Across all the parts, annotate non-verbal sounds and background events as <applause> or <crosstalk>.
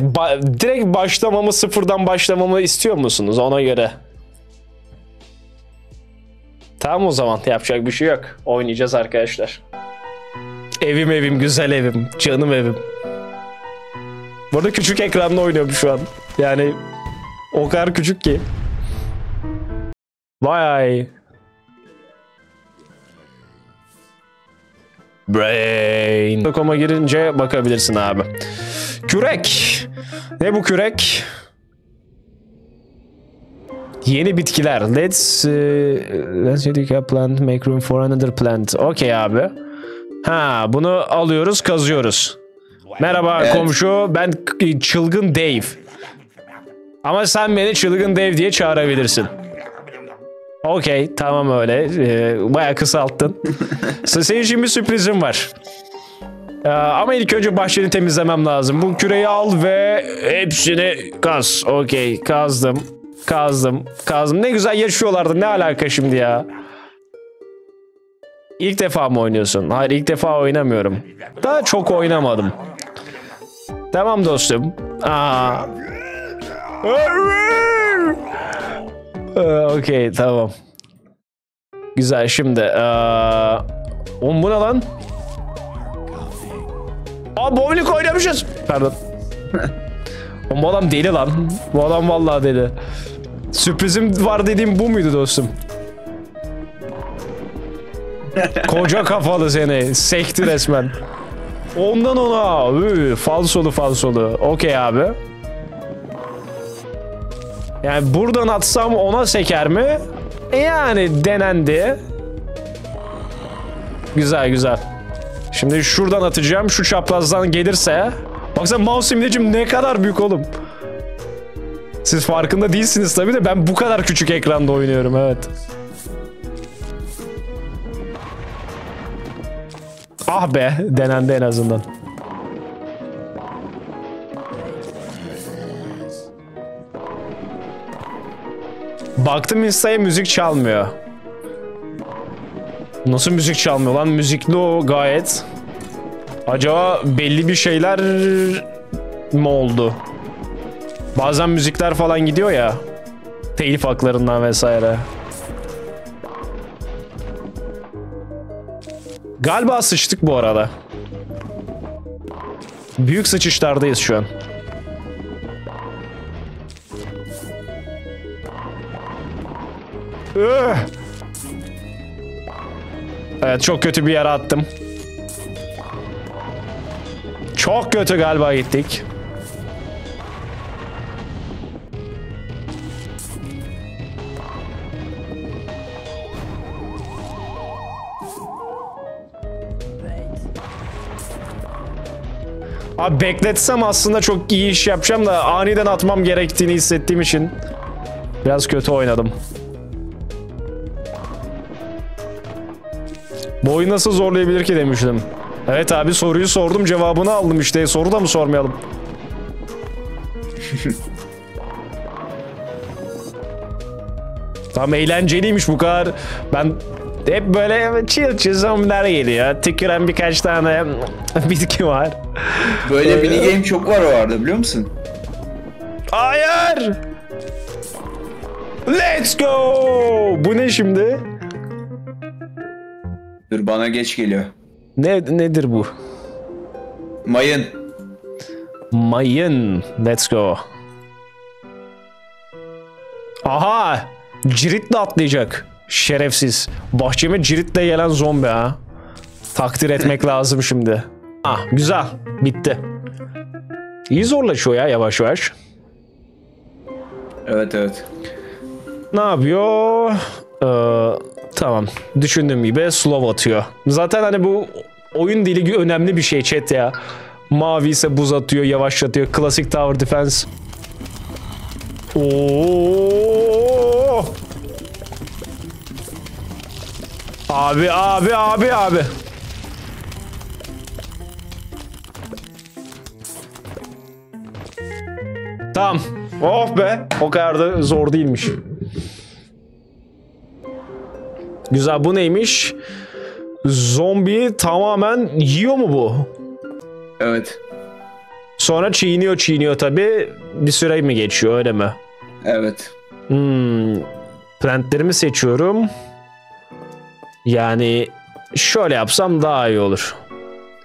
Ba- direkt başlamamı sıfırdan başlamamı istiyor musunuz ona göre? Tamam o zaman yapacak bir şey yok. Oynayacağız arkadaşlar. Evim evim güzel evim. Canım evim. Burada küçük ekranda oynuyorum şu an. Yani o kadar küçük ki. Vay. Brain. Koma girince bakabilirsin abi. Kürek. Ne bu kürek? Yeni bitkiler. Let's uh, let's take a plant, make room for another plant. Okey abi. Ha, bunu alıyoruz, kazıyoruz. Merhaba Evet. komşu. Ben çılgın Dave. Ama sen beni çılgın Dave diye çağırabilirsin. Okey, tamam öyle. Ee, bayağı kısalttın. Se- <laughs> Senin için bir sürprizim var. Ee, ama ilk önce bahçeni temizlemem lazım. Bu küreyi al ve hepsini kaz. Okey, kazdım. Kazdım. Kazdım. Ne güzel yaşıyorlardı. Ne alaka şimdi ya? İlk defa mı oynuyorsun? Hayır ilk defa oynamıyorum. Daha çok oynamadım. Tamam dostum. Aa. Ee, Okey tamam. Güzel şimdi. Ee, oğlum bu ne lan? Aa bowling oynamışız. Pardon. <laughs> Bu adam deli lan. Bu adam vallahi deli. Sürprizim var dediğim bu muydu dostum? <laughs> Koca kafalı seni. Sekti resmen. Ondan ona. Üü, falsolu falsolu. Okey abi. Yani buradan atsam ona seker mi? Yani denendi. Güzel güzel. Şimdi şuradan atacağım. Şu çaprazdan gelirse. Baksana mouse imlecim ne kadar büyük oğlum. Siz farkında değilsiniz tabii de ben bu kadar küçük ekranda oynuyorum evet. Ah be denendi en azından. Baktım Insta'ya müzik çalmıyor. Nasıl müzik çalmıyor lan? Müzikli o gayet. Acaba belli bir şeyler mi oldu? Bazen müzikler falan gidiyor ya. Telif haklarından vesaire. Galiba sıçtık bu arada. Büyük sıçışlardayız şu an. Evet çok kötü bir yere attım. Çok kötü galiba gittik. Abi bekletsem aslında çok iyi iş yapacağım da aniden atmam gerektiğini hissettiğim için biraz kötü oynadım. Bu oyun nasıl zorlayabilir ki demiştim. Evet abi soruyu sordum cevabını aldım işte soru da mı sormayalım? Tam eğlenceliymiş bu kadar. Ben hep böyle chill chill zombiler geliyor. Tüküren birkaç tane <laughs> bitki var. Böyle Öyle. mini game çok var o arada biliyor musun? Hayır! Let's go! Bu ne şimdi? Dur bana geç geliyor. Ne nedir bu? Mayın. Mayın. Let's go. Aha! Ciritle atlayacak. Şerefsiz. Bahçeme ciritle gelen zombi ha. Takdir etmek lazım şimdi. Ah güzel. Bitti. İyi zorlaşıyor ya yavaş yavaş. Evet evet. Ne yapıyor? Ee, tamam. Düşündüğüm gibi slow atıyor. Zaten hani bu oyun dili önemli bir şey chat ya. Mavi ise buz atıyor, yavaşlatıyor. Klasik tower defense. Oo! Abi abi abi abi. Tamam. Oh be. O kadar da zor değilmiş. Güzel bu neymiş? Zombi tamamen yiyor mu bu? Evet. Sonra çiğniyor çiğniyor tabi. Bir süre mi geçiyor öyle mi? Evet. Hmm, plantlerimi seçiyorum. Yani şöyle yapsam daha iyi olur.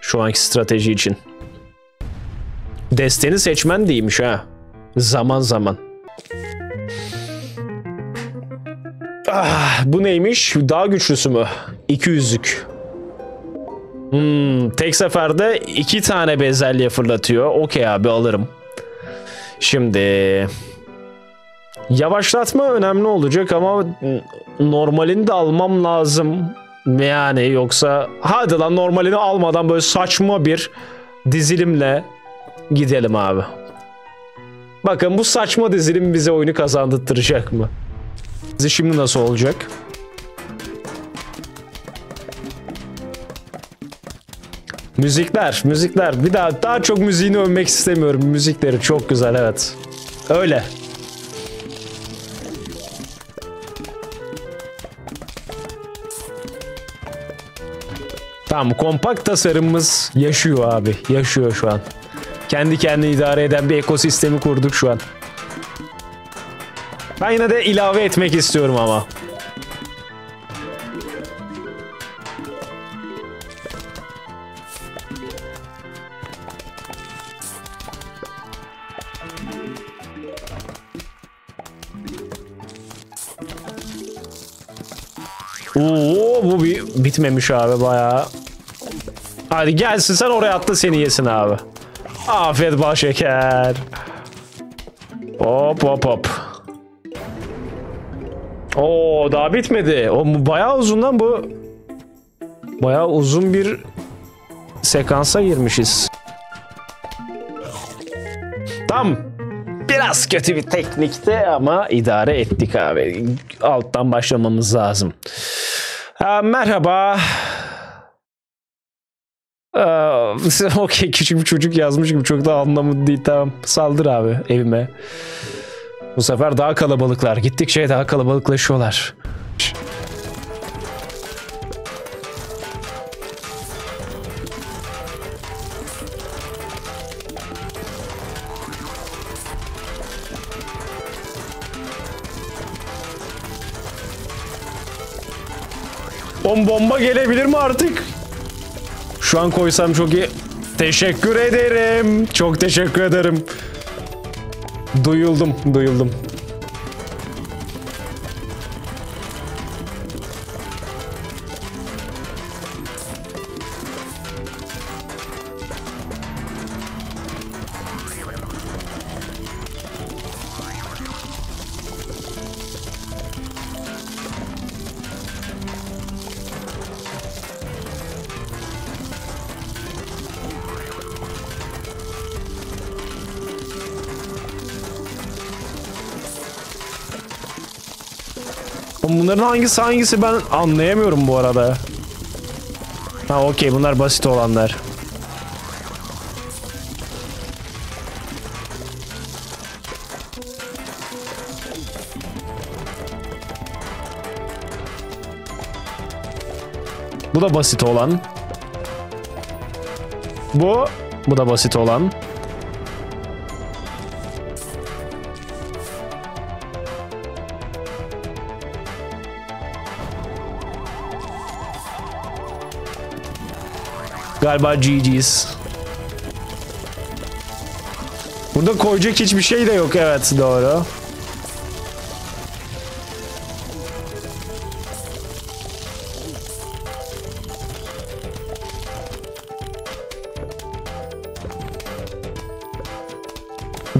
Şu anki strateji için. Desteni seçmen değilmiş ha. Zaman zaman. Ah, bu neymiş? Daha güçlüsü mü? 200'lük. Hmm, tek seferde iki tane bezelye fırlatıyor. Okey abi alırım. Şimdi Yavaşlatma önemli olacak ama normalini de almam lazım. Yani yoksa hadi lan normalini almadan böyle saçma bir dizilimle gidelim abi. Bakın bu saçma dizilim bize oyunu kazandırtacak mı? Şimdi nasıl olacak? Müzikler, müzikler. Bir daha daha çok müziğini övmek istemiyorum. Müzikleri çok güzel evet. Öyle. Tamam kompakt tasarımımız yaşıyor abi. Yaşıyor şu an. Kendi kendini idare eden bir ekosistemi kurduk şu an. Ben yine de ilave etmek istiyorum ama. Oo bu bir bitmemiş abi bayağı. Hadi gelsin sen oraya atla seni yesin abi. Afiyet bal şeker. Hop hop hop. Oo daha bitmedi. O bayağı uzun lan bu. Bayağı uzun bir sekansa girmişiz. Tam biraz kötü bir teknikti ama idare ettik abi. Alttan başlamamız lazım. Ha, merhaba. Ee, <laughs> Okey küçük bir çocuk yazmış gibi çok da anlamı değil tamam. Saldır abi evime. Bu sefer daha kalabalıklar. Gittikçe daha kalabalıklaşıyorlar. Bom bomba gelebilir mi artık? Şu an koysam çok iyi. Teşekkür ederim. Çok teşekkür ederim. Duyuldum, duyuldum. Bunların hangisi hangisi ben anlayamıyorum bu arada. Ha okey bunlar basit olanlar. Bu da basit olan. Bu, bu da basit olan. Galiba GG's. Burada koyacak hiçbir şey de yok. Evet doğru.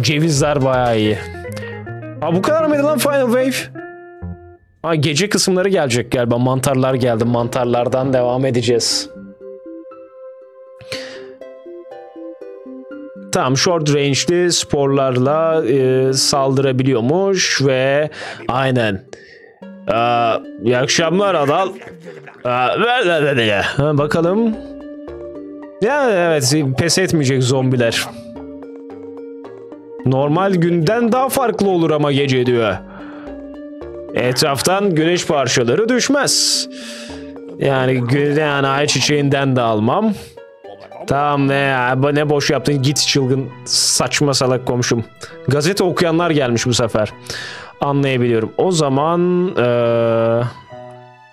Cevizler bayağı iyi. Aa, bu kadar mıydı lan Final Wave? Ha, gece kısımları gelecek galiba. Mantarlar geldi. Mantarlardan devam edeceğiz. Tamam short range'li sporlarla e, saldırabiliyormuş ve aynen. Aa, iyi akşamlar Adal. Ver. Ha, bakalım. Ya evet pes etmeyecek zombiler. Normal günden daha farklı olur ama gece diyor. Etraftan güneş parçaları düşmez. Yani gü- yani ay çiçeğinden de almam. Tamam ne ne boş yaptın git çılgın saçma salak komşum. Gazete okuyanlar gelmiş bu sefer. Anlayabiliyorum. O zaman eee,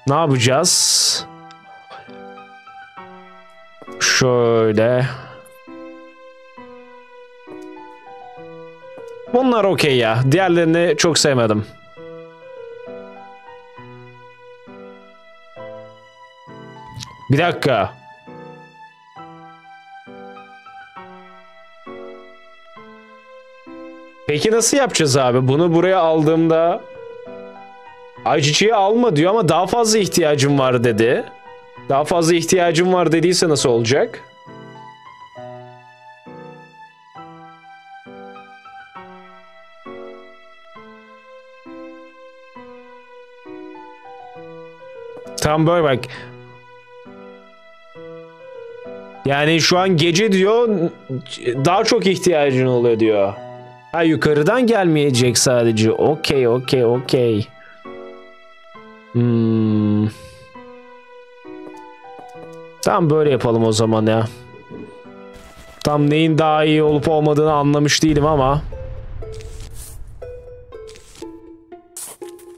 ne yapacağız? Şöyle. Bunlar okey ya. Diğerlerini çok sevmedim. Bir dakika. Peki nasıl yapacağız abi? Bunu buraya aldığımda ayçiçeği alma diyor ama daha fazla ihtiyacım var dedi. Daha fazla ihtiyacım var dediyse nasıl olacak? Tam böyle bak. Yani şu an gece diyor daha çok ihtiyacın oluyor diyor. Ha yukarıdan gelmeyecek sadece. Okey okey okey. Hmm. Tamam böyle yapalım o zaman ya. Tam neyin daha iyi olup olmadığını anlamış değilim ama.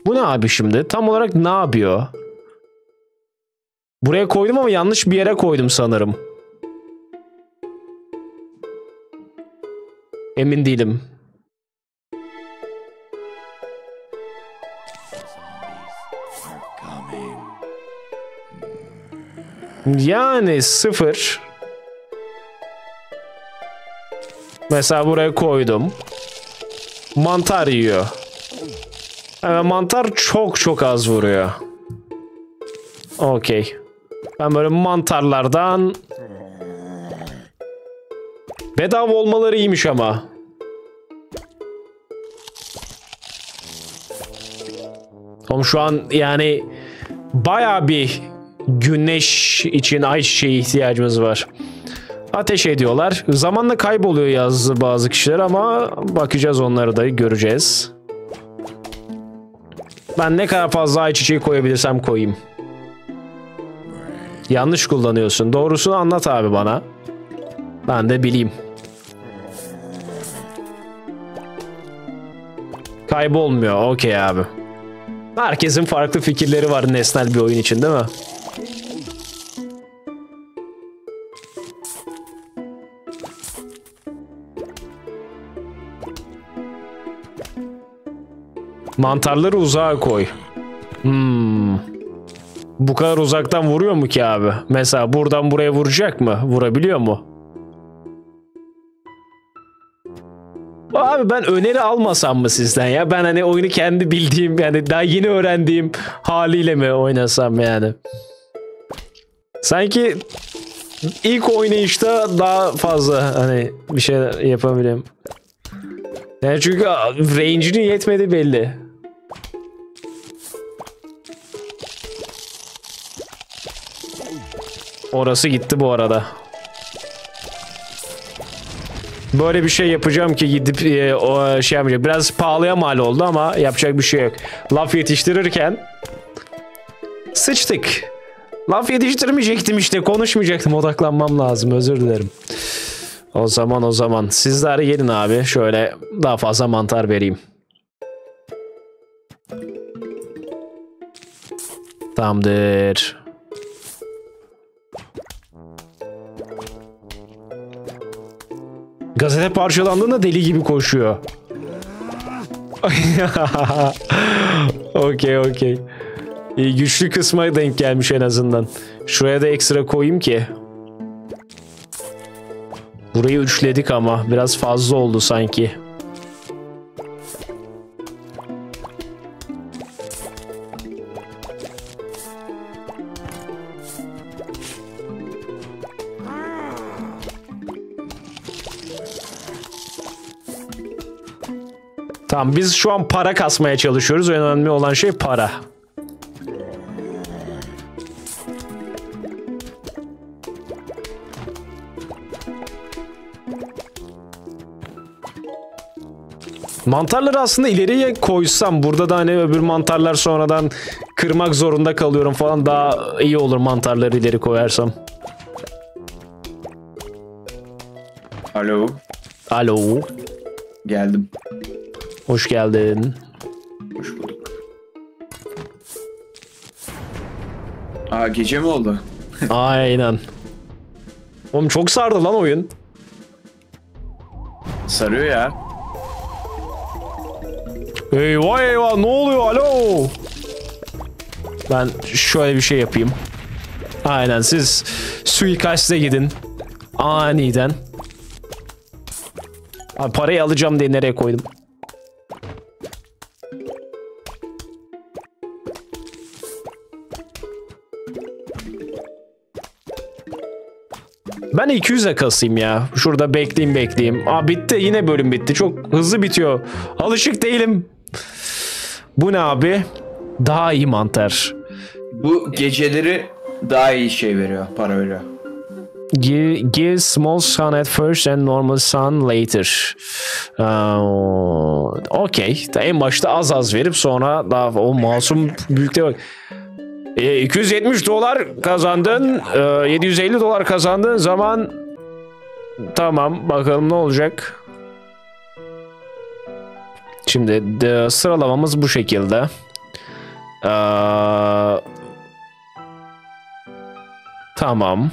Bu ne abi şimdi? Tam olarak ne yapıyor? Buraya koydum ama yanlış bir yere koydum sanırım. Emin değilim. Yani sıfır. Mesela buraya koydum. Mantar yiyor. Evet mantar çok çok az vuruyor. Okey. Ben böyle mantarlardan... Bedava olmaları iyiymiş ama. Oğlum şu an yani baya bir güneş için ayçiçeği ihtiyacımız var. Ateş ediyorlar. Zamanla kayboluyor yazdı bazı kişiler ama bakacağız onları da göreceğiz. Ben ne kadar fazla ayçiçeği koyabilirsem koyayım. Yanlış kullanıyorsun. Doğrusunu anlat abi bana. Ben de bileyim. Kaybolmuyor. Okey abi. Herkesin farklı fikirleri var nesnel bir oyun için değil mi? Mantarları uzağa koy. Hmm. Bu kadar uzaktan vuruyor mu ki abi? Mesela buradan buraya vuracak mı? Vurabiliyor mu? Abi ben öneri almasam mı sizden ya? Ben hani oyunu kendi bildiğim yani daha yeni öğrendiğim haliyle mi oynasam yani? Sanki ilk oynayışta daha fazla hani bir şey yapabilirim. Yani çünkü range'inin yetmedi belli. Orası gitti bu arada. Böyle bir şey yapacağım ki gidip e, o şey yapmayacağım. Biraz pahalıya mal oldu ama yapacak bir şey yok. Laf yetiştirirken sıçtık. Laf yetiştirmeyecektim işte konuşmayacaktım odaklanmam lazım özür dilerim. O zaman o zaman sizler gelin abi şöyle daha fazla mantar vereyim. Tamamdır. Gazete parçalandığında deli gibi koşuyor. <laughs> okey okey. Güçlü kısma denk gelmiş en azından. Şuraya da ekstra koyayım ki. Burayı üçledik ama biraz fazla oldu sanki. Tamam biz şu an para kasmaya çalışıyoruz. Önemli olan şey para. Mantarları aslında ileriye koysam burada da hani öbür mantarlar sonradan kırmak zorunda kalıyorum falan daha iyi olur mantarları ileri koyarsam. Alo. Alo. Geldim. Hoş geldin. Hoş bulduk. Aa gece mi oldu? <laughs> Aynen. Oğlum çok sardı lan oyun. Sarıyor ya. Eyvah eyvah ne oluyor alo? Ben şöyle bir şey yapayım. Aynen siz suikaste gidin. Aniden. Abi parayı alacağım diye nereye koydum? Ben 200'e kasayım ya. Şurada bekleyeyim bekleyeyim. Aa bitti yine bölüm bitti. Çok hızlı bitiyor. Alışık değilim. Bu ne abi? Daha iyi mantar. Bu geceleri daha iyi şey veriyor. Para veriyor. Give, give small sun at first and normal sun later. Uh, Okey. En başta az az verip sonra daha o masum büyükte bak. E, 270 dolar kazandın. e, 750 dolar kazandığın zaman tamam bakalım ne olacak. Şimdi de, sıralamamız bu şekilde. Ee, tamam.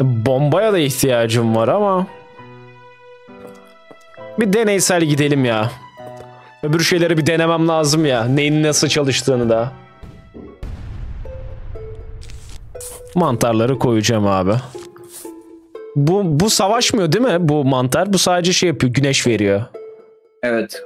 Bombaya da ihtiyacım var ama bir deneysel gidelim ya. Öbür şeyleri bir denemem lazım ya. Neyin nasıl çalıştığını da. Mantarları koyacağım abi. Bu bu savaşmıyor değil mi bu mantar? Bu sadece şey yapıyor, güneş veriyor. Evet.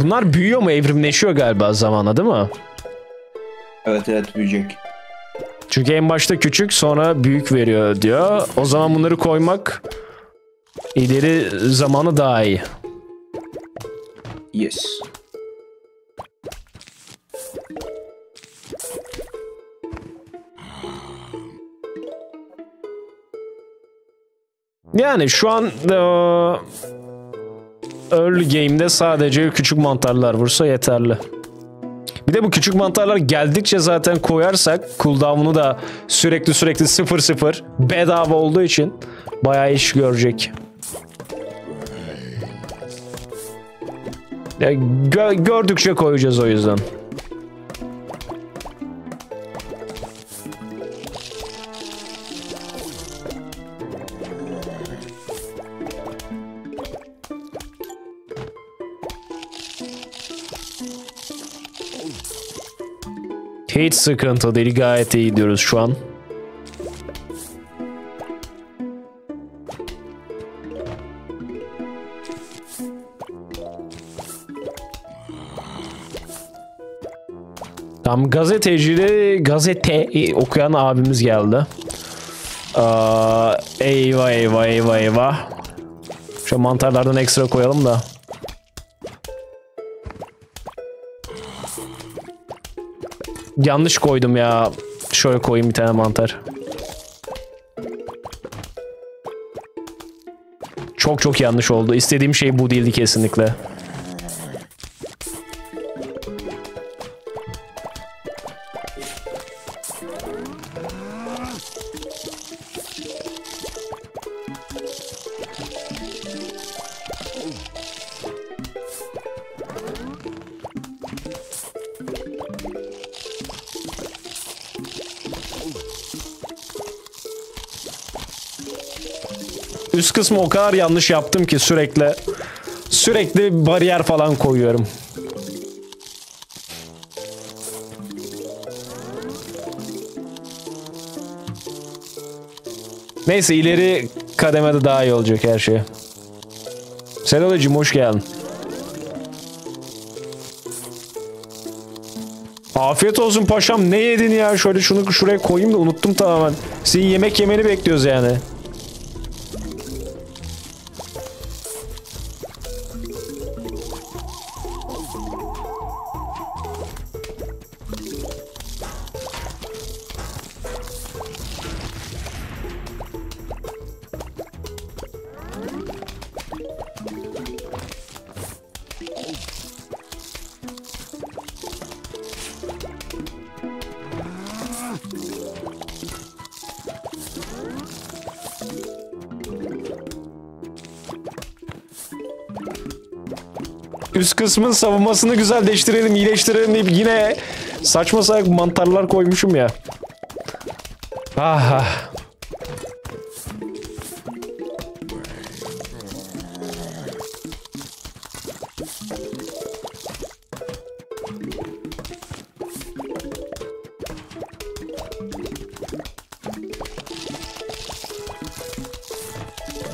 Bunlar büyüyor mu, evrimleşiyor galiba zamanla değil mi? Evet evet büyüyecek. Çünkü en başta küçük sonra büyük veriyor diyor. O zaman bunları koymak ileri zamanı daha iyi. Yes. Yani şu an early game'de sadece küçük mantarlar vursa yeterli. Bir de bu küçük mantarlar geldikçe zaten koyarsak cooldown'u da sürekli sürekli 0-0 bedava olduğu için bayağı iş görecek. Ya, gö- gördükçe koyacağız o yüzden. Hiç sıkıntı değil gayet iyi gidiyoruz şu an. Tam gazetecili gazete e, okuyan abimiz geldi. Aa, eyvah eyvah eyvah eyvah. Şu mantarlardan ekstra koyalım da. Yanlış koydum ya. Şöyle koyayım bir tane mantar. Çok çok yanlış oldu. İstediğim şey bu değildi kesinlikle. Üst kısmı o kadar yanlış yaptım ki sürekli sürekli bariyer falan koyuyorum. Neyse ileri kademede daha iyi olacak her şey. Selamünaleyküm hoş geldin. Afiyet olsun paşam ne yedin ya şöyle şunu şuraya koyayım da unuttum tamamen. Senin yemek yemeni bekliyoruz yani. Kısmın savunmasını güzelleştirelim, iyileştirelim deyip yine saçma salak mantarlar koymuşum ya. Ah. ah.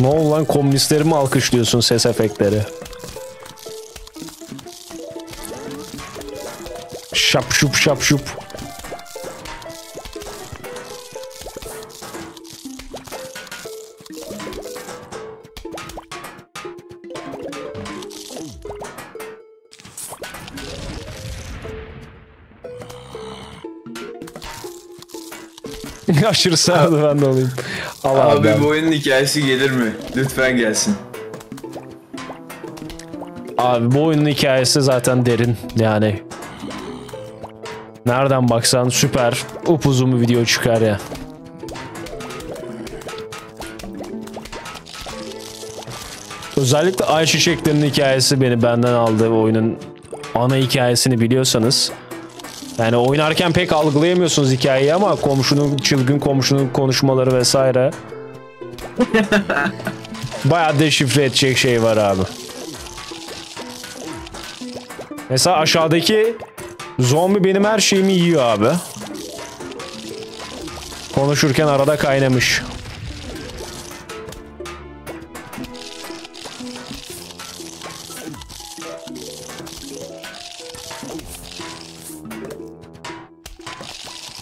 Ne oldu lan komünistleri alkışlıyorsun ses efektleri? Şap şup şap şup. <laughs> Aşırı sağdı ben de olayım. Al abi. Abi bu oyunun hikayesi gelir mi? Lütfen gelsin. Abi bu oyunun hikayesi zaten derin yani. Nereden baksan süper upuzun bir video çıkar ya. Özellikle ay çiçeklerinin hikayesi beni benden aldı oyunun ana hikayesini biliyorsanız. Yani oynarken pek algılayamıyorsunuz hikayeyi ama komşunun çılgın komşunun konuşmaları vesaire. <laughs> Bayağı deşifre edecek şey var abi. Mesela aşağıdaki zombi benim her şeyimi yiyor abi. Konuşurken arada kaynamış.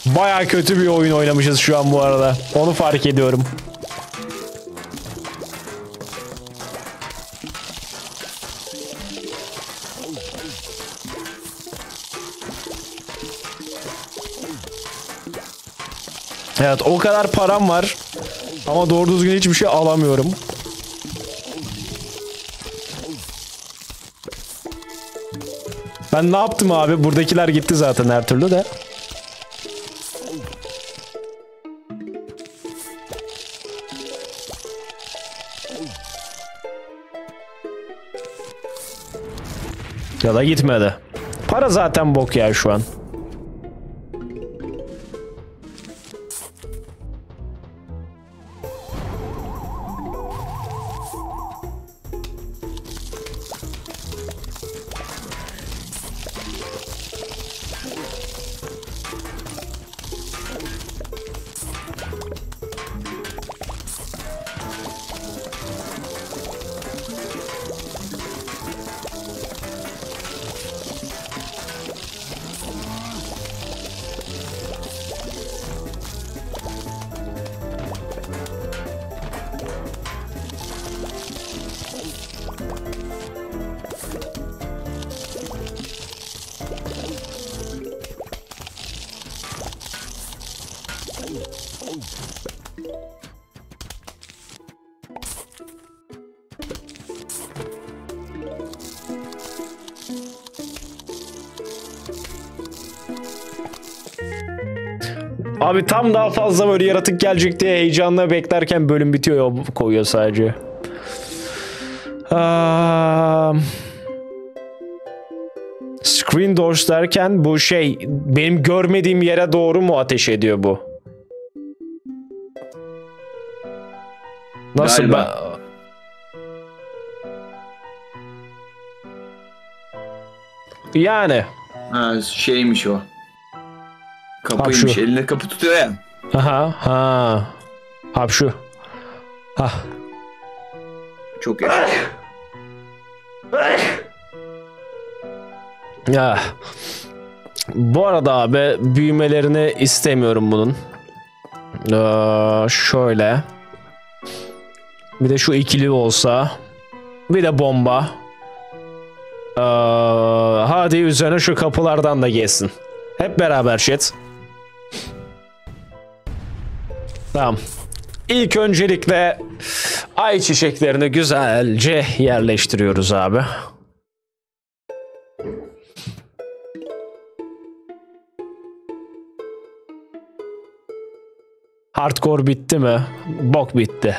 Baya kötü bir oyun oynamışız şu an bu arada. Onu fark ediyorum. Evet o kadar param var. Ama doğru düzgün hiçbir şey alamıyorum. Ben ne yaptım abi? Buradakiler gitti zaten her türlü de. Ya da gitmedi. Para zaten bok ya şu an. Abi tam daha fazla böyle yaratık gelecek diye heyecanla beklerken bölüm bitiyor ya koyuyor sadece. Aa, screen doors derken bu şey benim görmediğim yere doğru mu ateş ediyor bu? Nasıl Galiba. ben... Yani. Ha şeymiş o. Kapıymış. Hapşu. Eline kapı tutuyor ya. Aha ha. Hapşu. Hah. Çok yaşa. Ya. Bu arada abi büyümelerini istemiyorum bunun. Ee, şöyle. Bir de şu ikili olsa. Bir de bomba. Ee, hadi üzerine şu kapılardan da gelsin. Hep beraber shit. Tamam. İlk öncelikle ay çiçeklerini güzelce yerleştiriyoruz abi. Hardcore bitti mi? Bok bitti.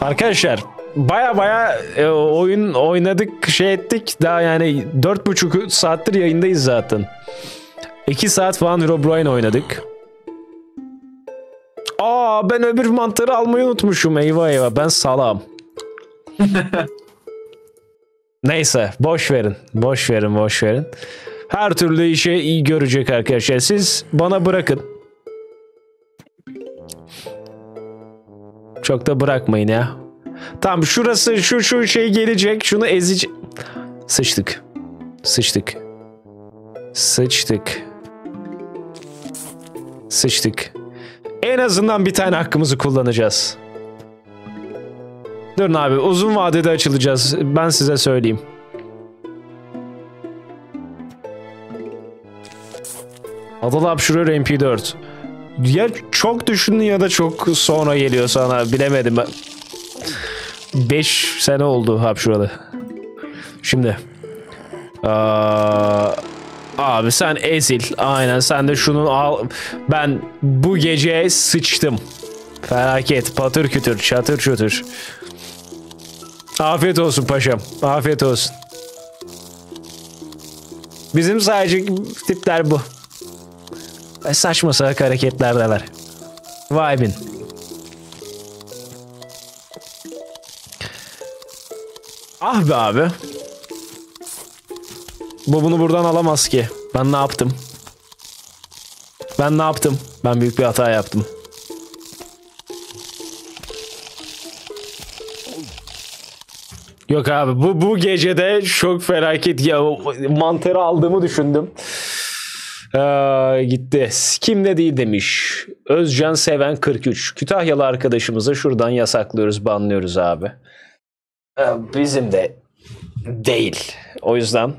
Arkadaşlar baya baya e, oyun oynadık şey ettik daha yani 4,5 saattir yayındayız zaten. 2 saat falan Herobrine oynadık. Aa ben öbür mantarı almayı unutmuşum eyvah eyvah ben salam. <laughs> Neyse boş verin boş verin boş verin. Her türlü işe iyi görecek arkadaşlar. Siz bana bırakın. Çok da bırakmayın ya. Tamam şurası şu şu şey gelecek. Şunu ezici... Sıçtık. Sıçtık. Sıçtık. Sıçtık. En azından bir tane hakkımızı kullanacağız. Durun abi uzun vadede açılacağız. Ben size söyleyeyim. Adal Hapşurur MP4. Ya çok düşündün ya da çok sonra geliyor sana bilemedim ben. 5 sene oldu hapşuralı. Şimdi. Aa, abi sen ezil. Aynen sen de şunu al. Ben bu gece sıçtım. Felaket. Patır kütür. Çatır çutur. Afiyet olsun paşam. Afiyet olsun. Bizim sadece tipler bu. Ve saçma salak hareketler de var. Vay bin. Ah be abi. Bu bunu buradan alamaz ki. Ben ne yaptım? Ben ne yaptım? Ben büyük bir hata yaptım. Yok abi bu bu gecede çok felaket ya mantarı aldığımı düşündüm. Ee, gitti. Kimde değil demiş. Özcan Seven 43. Kütahyalı arkadaşımızı şuradan yasaklıyoruz, banlıyoruz abi. Ee, bizim de değil. O yüzden